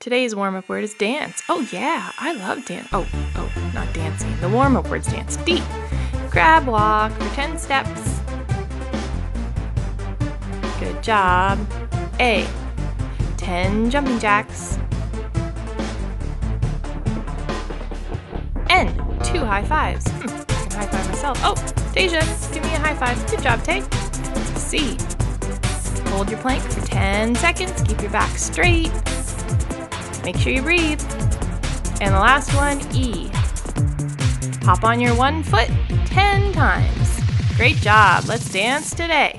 Today's warm up word is dance. Oh, yeah, I love dance. Oh, oh, not dancing. The warm up word's dance. D. Crab walk for 10 steps. Good job. A. 10 jumping jacks. N. Two high fives. Hmm, I can high five myself. Oh, Deja, give me a high five. Good job, Tay. C. Hold your plank for 10 seconds. Keep your back straight. Make sure you breathe. And the last one, E. Hop on your one foot 10 times. Great job. Let's dance today.